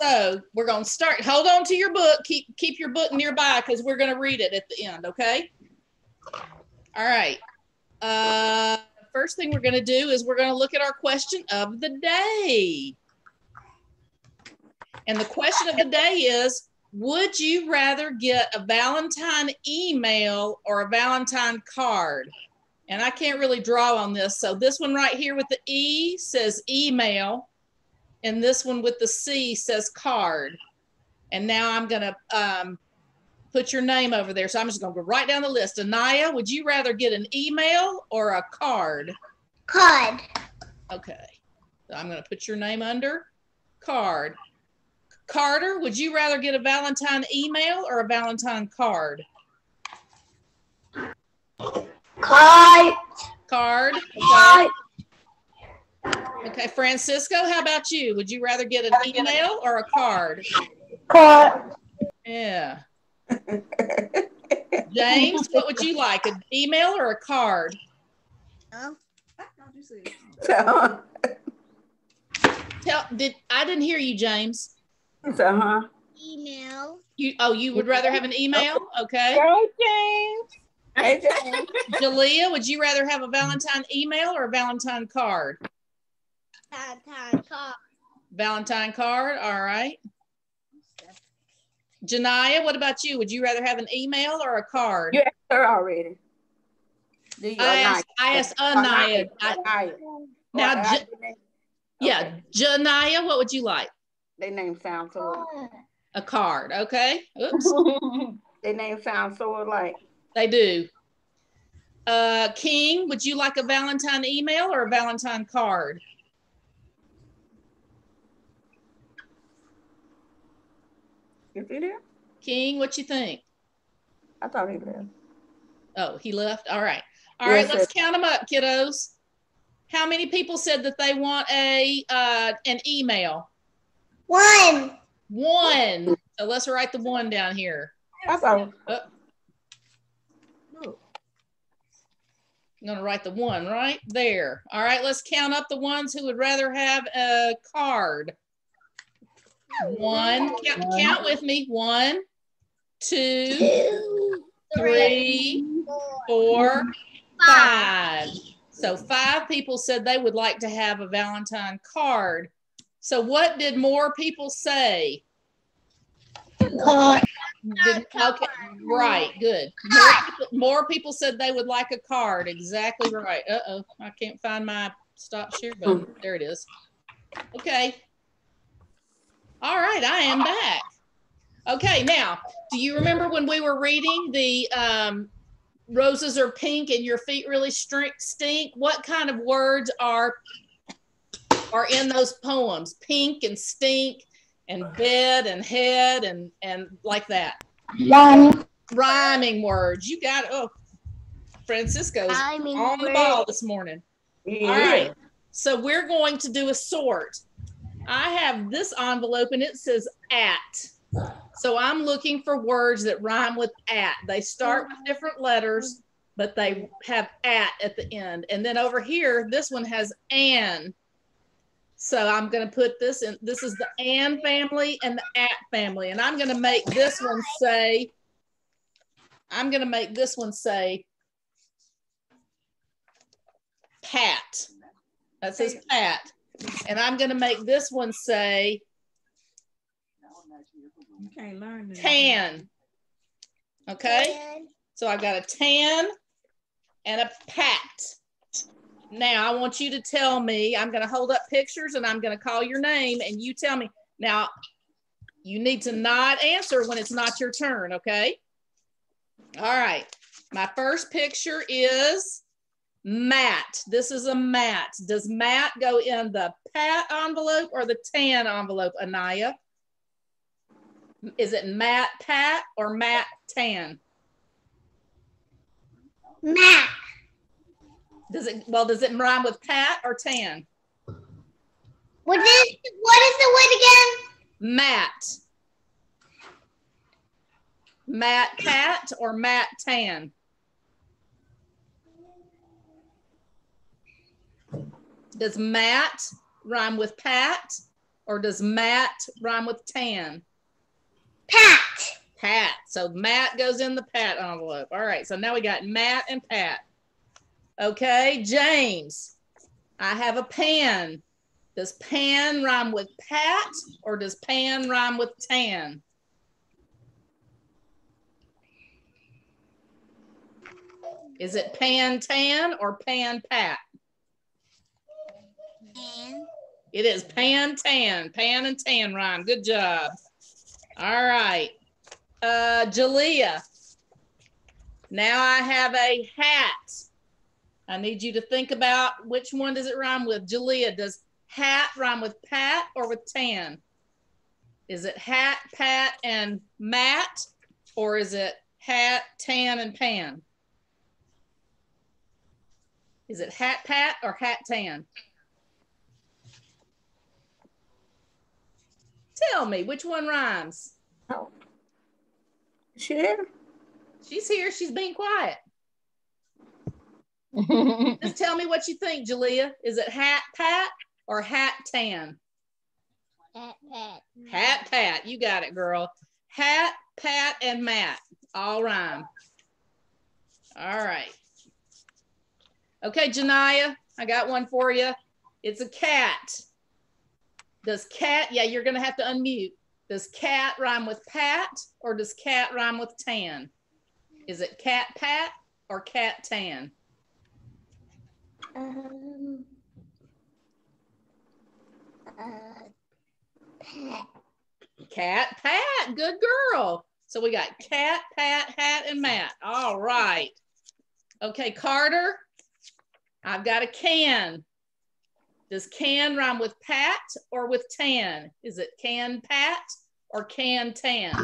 So we're gonna start. Hold on to your book. Keep keep your book nearby because we're gonna read it at the end. Okay. All right. Uh, first thing we're gonna do is we're gonna look at our question of the day. And the question of the day is: Would you rather get a Valentine email or a Valentine card? And I can't really draw on this. So this one right here with the E says email and this one with the C says card. And now I'm gonna um, put your name over there. So I'm just gonna go right down the list. Anaya, would you rather get an email or a card? Card. Okay. So I'm gonna put your name under card. Carter, would you rather get a Valentine email or a Valentine card? Card. Card. Okay. Card. Okay, Francisco, how about you? Would you rather get an email or a card? Card. Yeah. James, what would you like? An email or a card? So, Tell did I didn't hear you, James. so, huh? Email. You oh, you would rather have an email? Okay. Go, James. Hey, James. Jalea, would you rather have a Valentine email or a Valentine card? Valentine card. Valentine card, all right. Janaya, what about you? Would you rather have an email or a card? You asked her already. I asked, I asked Anaya. I- Anaya. Now, Well, J- I- yeah, Okay. Janaya, what would you like? They name sounds so. A card, okay? Oops. They name sounds so alike. They do. Uh, King, would you like a Valentine email or a Valentine card? Is? King, what you think? I thought he left. Oh, he left. All right. All right, Yes, let's count them up, kiddos. How many people said that they want a uh, an email? One. One. So let's write the one down here. I thought. I'm gonna write the one right there. All right, let's count up the ones who would rather have a card. One, count, count with me. One, two, Two. three, four, five. So five people said they would like to have a Valentine card. So what did more people say? Card. Did- okay, right, good. More people, more people said they would like a card. Exactly right. Uh-oh, I can't find my stop share button. There it is. Okay. All right, I am back. Okay, now, do you remember when we were reading the um, roses are pink and your feet really stink, stink? What kind of words are are in those poems? Pink and stink and bed and head and and like that One. rhyming words. You got. Oh, Francisco's Rhyming on the ball this morning. Yeah. All right. So we're going to do a sort. I have this envelope and it says at. So I'm looking for words that rhyme with at. They start with different letters, but they have at at the end. And then over here, this one has an. So I'm going to put this in. This is the and family and the at family. And I'm going to make this one say, I'm going to make this one say Pat. That says Pat. And I'm going to make this one say You can't learn that. tan. Okay. So I've got a tan and a pat. Now I want you to tell me, I'm going to hold up pictures and I'm going to call your name and you tell me. Now you need to not answer when it's not your turn. Okay. All right. My first picture is Matt. This is a Matt. Does Matt go in the pat envelope or the tan envelope, Anaya? Is it Matt Pat or Matt Tan? Matt. Does it well does it rhyme with Pat or Tan? What is what is the word again? Matt. Matt Pat or Matt Tan? Does Matt rhyme with Pat or does Matt rhyme with tan? Pat. Pat. So Matt goes in the Pat envelope. All right. So now we got Matt and Pat. Okay, James. I have a pan. Does pan rhyme with Pat or does pan rhyme with tan? Is it pan tan or pan pat? It is pan tan. Pan and tan rhyme. Good job. All right. Uh, Jalea. Now I have a hat. I need you to think about which one does it rhyme with. Jalea, does hat rhyme with pat or with tan? Is it hat, pat, and mat, or is it hat, tan, and pan? Is it hat, pat, or hat, tan? Tell me which one rhymes. Oh. She there? She's here. She's being quiet. Just tell me what you think, Jalea. Is it hat, pat, or hat, tan? Hat Pat. Hat, pat. You got it, girl. Hat, pat, and mat. All rhyme. All right. Okay, Janaya, I got one for you. It's a cat. Does cat, yeah, you're going to have to unmute. Does cat rhyme with pat or does cat rhyme with tan? Is it cat pat or cat tan? Um. Uh, Pat. Cat, Pat, good girl. So we got cat, Pat, hat, and Matt. All right. Okay, Carter, I've got a can. Does can rhyme with pat or with tan? Is it can pat or can tan?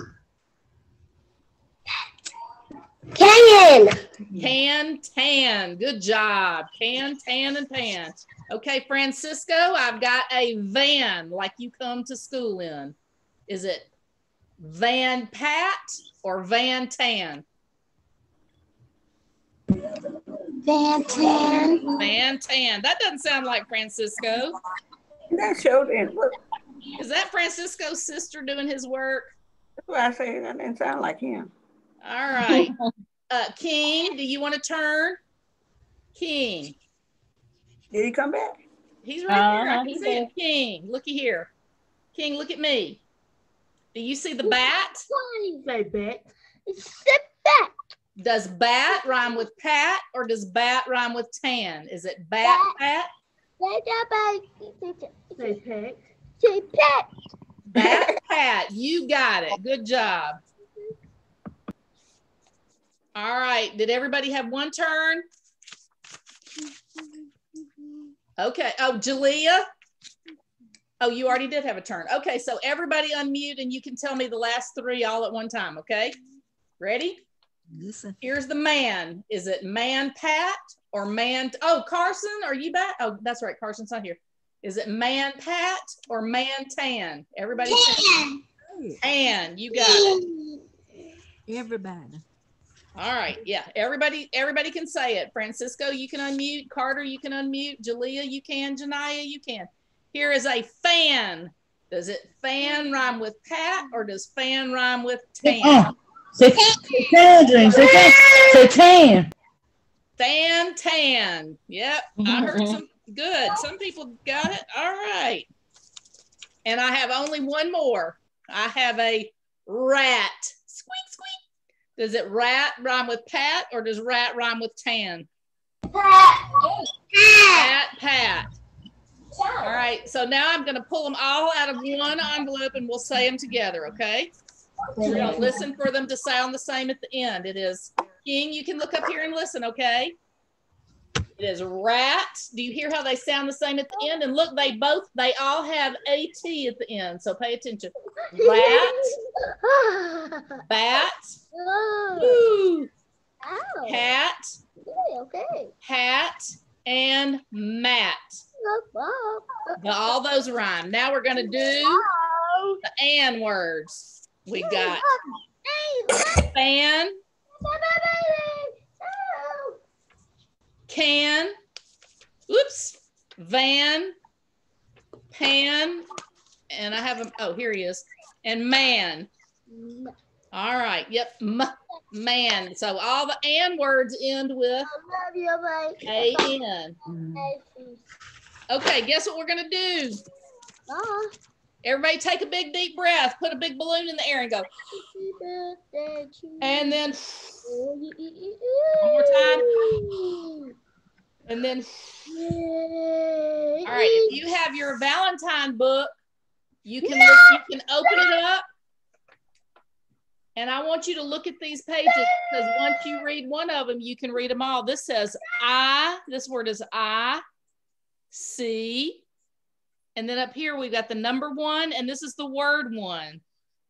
Canyon. Can tan. Good job. Can tan and pan. Okay, Francisco, I've got a van like you come to school in. Is it van pat or van tan? Van Tan. Van tan. That doesn't sound like Francisco. That showed in. Is that Francisco's sister doing his work? that's what I say. That didn't sound like him. All right. Uh, King, do you want to turn? King. Did he come back? He's right here. I Uh-huh, can he's see him. King, looky here. King, look at me. Do you see the bat? Say bet. Sit back. Does bat rhyme with pat or does bat rhyme with tan? Is it bat pat? Say peck. Say Pat. Bat pat. You got it. Good job. All right. Did everybody have one turn? Okay. Oh, Jalea. Oh, you already did have a turn. Okay. So everybody unmute and you can tell me the last three all at one time. Okay. Ready? Listen. Here's the man. Is it man Pat or man? Oh, Carson, are you back? Oh, that's right. Carson's not here. Is it man Pat or man tan? Everybody Tan. tan. You got it. Everybody. All right. Yeah. Everybody, everybody can say it. Francisco, you can unmute. Carter, you can unmute. Jalea, you can. Janaya, you can. Here is a fan. Does it fan rhyme with Pat or does fan rhyme with tan? Say, say tan, James. Say tan. Say tan. Fan tan. Yep. I mm-hmm. heard some good. Some people got it. All right. And I have only one more. I have a rat. Squeak, squeak. Does it rat rhyme with pat or does rat rhyme with tan? Pat. Pat, pat. All right. So now I'm going to pull them all out of one envelope and we'll say them together. Okay. Going to listen for them to sound the same at the end. It is King. You can look up here and listen. Okay. It is rat. Do you hear how they sound the same at the end? And look, they both, they all have AT at the end. So pay attention. Rat, bat, woo, Ow. cat, Okay. hat, and mat. All those rhyme. Now we're going to do the and words. We got fan, can, oops, van, pan, and I have him. Oh, here he is. And man. All right. Yep. M- man. So all the and words end with love you, bye. a n. Okay. Guess what we're gonna do? Bye. Everybody, take a big deep breath. Put a big balloon in the air and go. And then, one more time. and then. All right. If you have your Valentine book, you can look, you can open it up. And I want you to look at these pages because once you read one of them, you can read them all. This says I, this word is I, see. And then up here, we've got the number one, and this is the word one.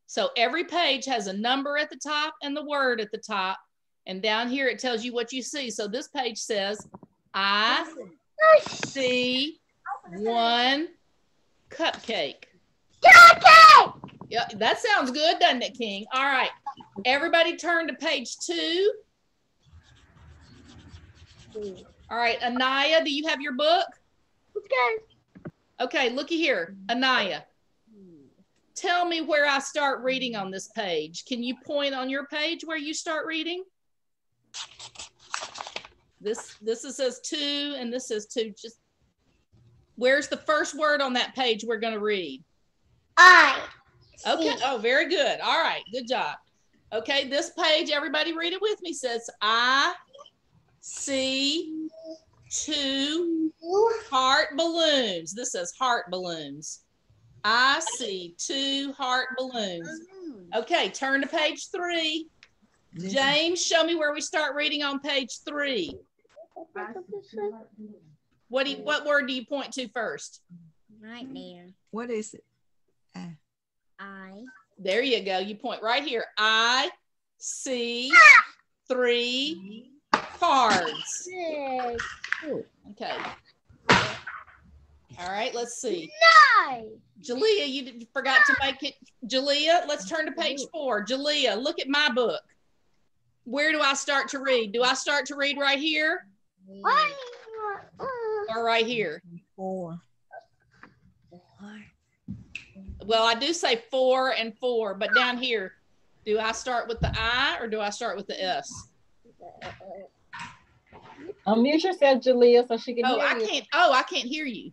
So every page has a number at the top and the word at the top. And down here, it tells you what you see. So this page says, I see one cupcake. Cupcake. Yeah, that sounds good, doesn't it, King? All right. Everybody turn to page two. All right, Anaya, do you have your book? Okay. Okay, looky here. Anaya. Tell me where I start reading on this page. Can you point on your page where you start reading? This this is says two and this says two. Just where's the first word on that page we're gonna read? I. Okay. Oh, very good. All right. Good job. Okay. This page, everybody read it with me, says, I see two heart balloons. This says heart balloons. I see two heart balloons. Okay. Turn to page three. Mm-hmm. James, show me where we start reading on page three. What do you, what word do you point to first? Right there. What is it? Uh, I. There you go. You point right here. I see three cards. Six. Okay. All right, let's see. Nine. Jalea, you did- forgot to make it. Jalea, let's turn to page four. Jalea, look at my book. Where do I start to read? Do I start to read right here One. Or right here? Four. Well, I do say four and four, but down here, do I start with the I or do I start with the S? Unmute yourself, Jalea, so she can Oh, hear I you. can't. Oh, I can't hear you.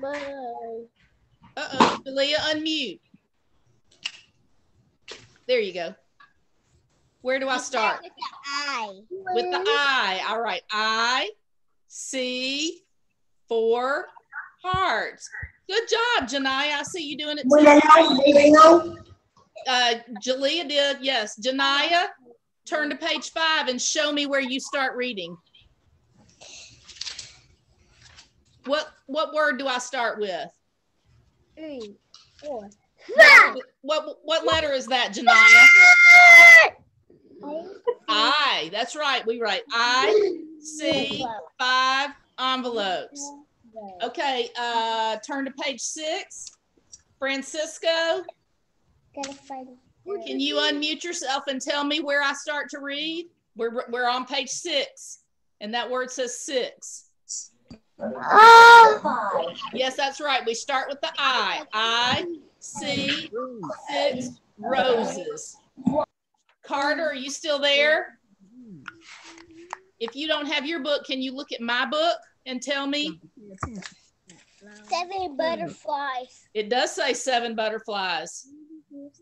Bye. Uh oh, Jalea, unmute. There you go. Where do I start? With the I. With the I. All right. I see four hearts. Good job, Janaya. I see you doing it too. Uh, Jalea did. Yes. Janaya, turn to page five and show me where you start reading. What what word do I start with? Three. Four. What what letter is that, Janaya? I. That's right. We write I see five envelopes. Okay, uh, turn to page six. Francisco, can you unmute yourself and tell me where I start to read? We're, we're on page six, and that word says six. Oh. Yes, that's right. We start with the I. I see six roses. Carter, are you still there? If you don't have your book, can you look at my book and tell me? Seven butterflies. It does say seven butterflies.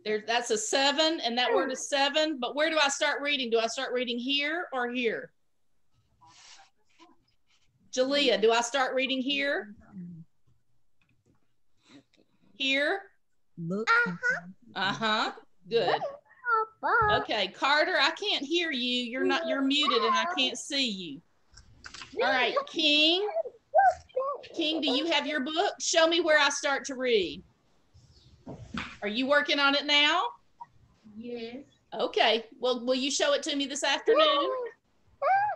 There, that's a seven, and that word is seven. But where do I start reading? Do I start reading here or here? Jalea, do I start reading here? Here? Uh-huh. Uh huh. Good. Okay, Carter, I can't hear you. You're not. You're muted, and I can't see you. All right, King. King, do you have your book? Show me where I start to read. Are you working on it now? Yes. Okay. Well, will you show it to me this afternoon?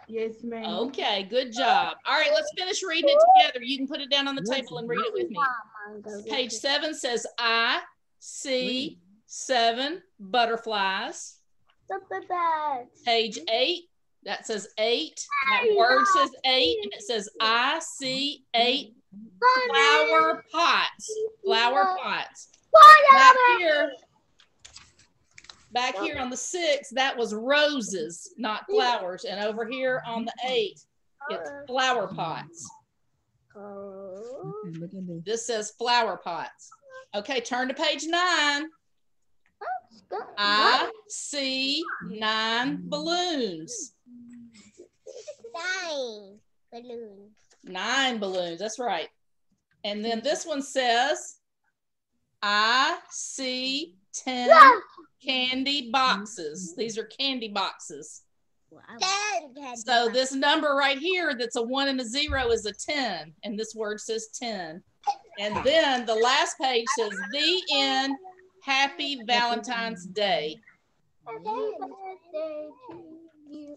Yes, ma'am. Okay, good job. All right, let's finish reading it together. You can put it down on the table and read it with me. Page seven says, I see seven butterflies. Page eight, that says eight. That word says eight, and it says, I see eight Flower pots. Flower pots. Back here, back here on the six, that was roses, not flowers. And over here on the mm-hmm. eight, it's uh-huh. flower pots. Okay, look at this. This says flower pots. Okay, turn to page nine. I see nine balloons. Nine balloons. Nine balloons, that's right. And then this one says, I see 10 candy boxes. These are candy boxes. Ten. So this number right here that's a one and a zero is a 10, and this word says 10. And then the last page says, the end, happy Valentine's Day.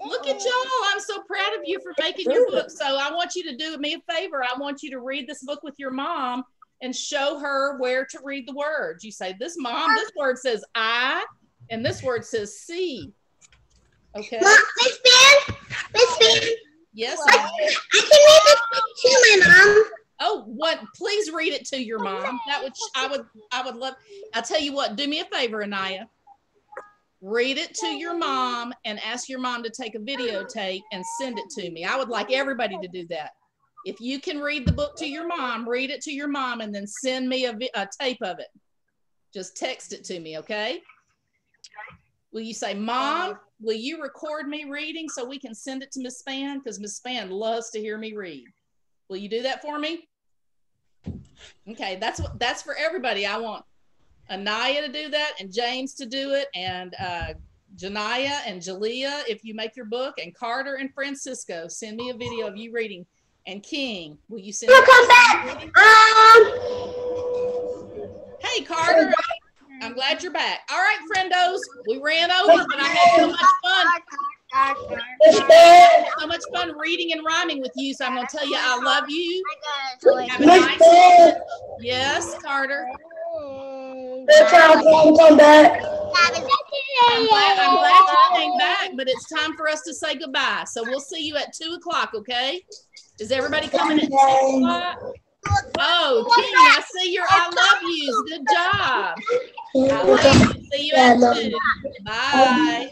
Look at y'all. I'm so proud of you for making your book. So I want you to do me a favor. I want you to read this book with your mom and show her where to read the words. You say, This mom, this word says I, and this word says see. Okay. Mom, Miss Ben, Miss Ben, Yes. I. I can read this to my mom. Oh, what? Please read it to your mom. That would I would I would love. I'll tell you what. Do me a favor, Anaya. Read it to your mom and ask your mom to take a videotape and send it to me. I would like everybody to do that. If you can read the book to your mom, read it to your mom and then send me a, a tape of it. Just text it to me, okay? Will you say, Mom, will you record me reading so we can send it to Miss Spann? Because Miss Spann loves to hear me read. Will you do that for me? Okay, that's what that's for everybody. I want Anaya to do that and James to do it and uh Janaya and Jalea if you make your book and Carter and Francisco send me a video of you reading and King will you send come back. Um, Hey Carter I'm glad you're back. All right friendos we ran over but I had so much fun so much fun reading and rhyming with you so I'm gonna tell you I love you. Have a nice Ben, yes Carter. Come come back. I'm glad, I'm glad you came back, but it's time for us to say goodbye. So we'll see you at two o'clock, okay? Is everybody at two o'clock? Oh, King, I see your I love yous. Good job. I love you. See you at two. Bye.